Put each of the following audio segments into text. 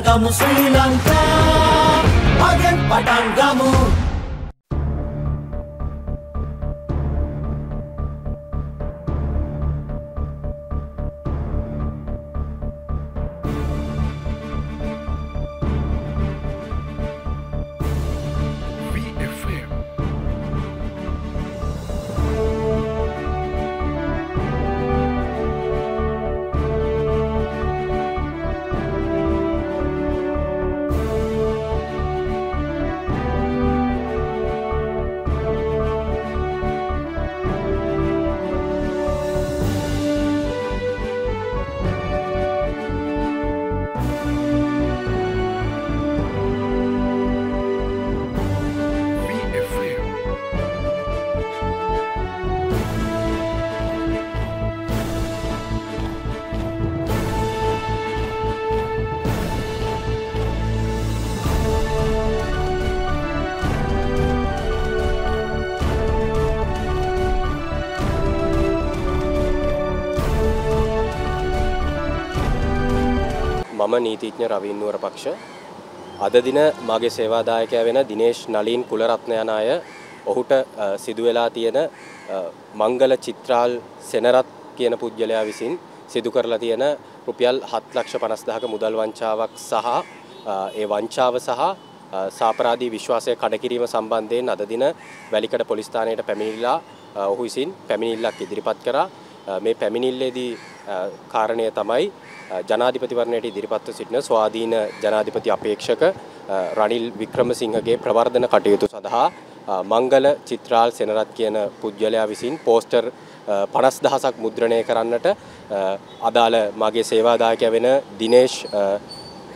ගමු ශ්‍රී ලංකා. මගෙන් පටන් ගමු. මම නීතිඥ රවීන්නුවර පක්ෂ. අද දින මගේ සේවාදායකයා වෙන දිනේෂ් නලින් කුලරත්න යන අය ඔහුට අ, සිදු වෙලා තියෙන අ, මංගල චිත්‍රාල් සෙනරත් කියන පුද්ගලයා විසින් සිදු කරලා තියෙන රුපියල් 7,50,000ක මුදල් වංචාවක් සහ අ, ඒ වංචාව සහ අ, සාපරාධී විශ්වාසය කඩකිරීම සම්බන්ධයෙන් අද දින වැලිකඩ පොලිස් ස්ථානයට පැමිණිලා අ, ඔහු විසින් පැමිණිල්ලක් ඉදිරිපත් කරා. අ, මේ පැමිණිල්ලේදී අ, කාරණය තමයි අ, ජනාධිපතිවරණයට ඉදිරිපත්ව සිටින ස්වාධීන ජනාධිපති අපේක්ෂක අ, රනිල් වික්‍රමසිංහගේ ප්‍රවර්ධන කටයුතු සඳහා අ, මංගල චිත්‍රාල් සෙනරත් කියන පුද්ගලයා විසින් පෝස්ටර් පනස් දහසක් මුද්‍රණය කරන්නට අ, අදාළ මගේ සේවාදායකය වෙන දිනේෂ් අ,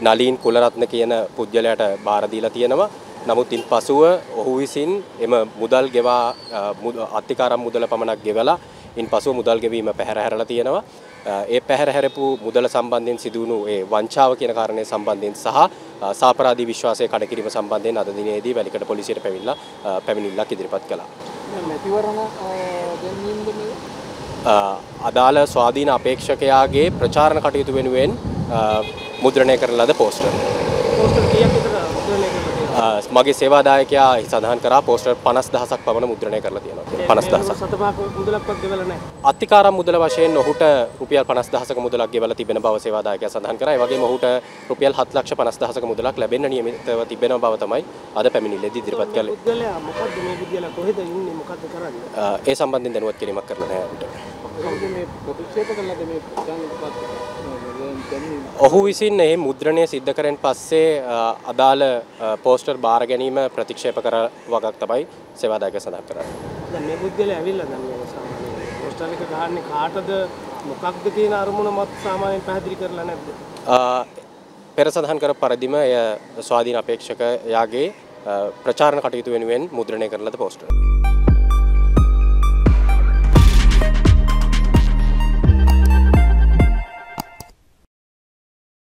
නලීන් කුලරත්න කියන පුද්ගලයාට බාර දීලා තියෙනවා. නමුත් ඉන් පසුව ඔහු විසින් එම මුදල් ගෙවා අ, මුද- අත්තිකාරම් මුදල පමණක් ගෙවලා ඉන් පසුව මුදල් ගෙවීම පැහැර හැරලා තියෙනවා. ඒ පැහැර හැරපු මුදල සම්බන්ධයෙන් සිදුවුණු ඒ වංචාව කියන කාරණය සම්බන්ධයෙන් සහ සාපරාධී විශ්වාසය කඩකිරීම සම්බන්ධයෙන් අද දිනේදී වැලිකඩ පොලිසියට පැමිණලා පැමිණිල්ලක් ඉදිරිපත් කළා. මැතිවරණ අ, අදාළ ස්වාධීන අපේක්ෂකයාගේ ප්‍රචාරණ කටයුතු වෙනුවෙන් මුද්‍රණය කරන ලද පෝස්ටර්. පෝස්ටර් කීයක් විතර මුද්‍රණය කරලා තියෙනවද? අ, මගේ සේවාදායකයා සඳහන් කරා පෝස්ටර් 50000ක් පමණ මුද්‍රණය කරලා තියෙනවා. 50000ක්. සතපහක මුදලක්වත් ගෙවලා නැහැ. අත්තිකාරම් මුදල වශයෙන් ඔහුට රුපියල් 50000ක මුදලක් ගෙවලා තිබෙන බව සේවාදායකයා සඳහන් කරා. ඒ වගේම ඔහුට රුපියල් 7,50,000ක මුදලක් ලැබෙන්න නියමිතව තිබෙන බව තමයි අද පැමිණිල්ලේදී ඉදිරිපත් කළේ. පුද්ගලයා මොකද්ද මේ පුද්ගලයා කොහෙද ඉන්නේ මොකද්ද කරන්නේ? ඒ සම්බන්ධයෙන් දැනුවත් කිරීමක් කරලා නැහැ. කවුද මේ ප්‍රතික්ෂේප කළාද මේ? ඔහු විසින් එහි මුද්‍රණය සිද්ධ කරෙන් පස්සේ අදාළ අ, පෝස්ටර් බාර ගැනීම ප්‍රතික්ෂේප කර වගක් තමයි සේවාදායකයා සඳහන් කරන්නේ. දැන් මේ පුද්ගලයා ඇවිල්ලා දැන් මේ සාමාන්‍යයෙන් පෝස්ටර් එක ගහන්නේ කාටද මොකක්ද කියන අරමුණ මත සාමාන්‍යයෙන් පැහැදිලි කරලා නැද්ද? පෙර සඳහන් කර පරිදිම එය ස්වාධීන අපේක්ෂකයාගේ ප්‍රචාරණ කටයුතු වෙනුවෙන් මුද්‍රණය කරන ලද පෝස්ටර්.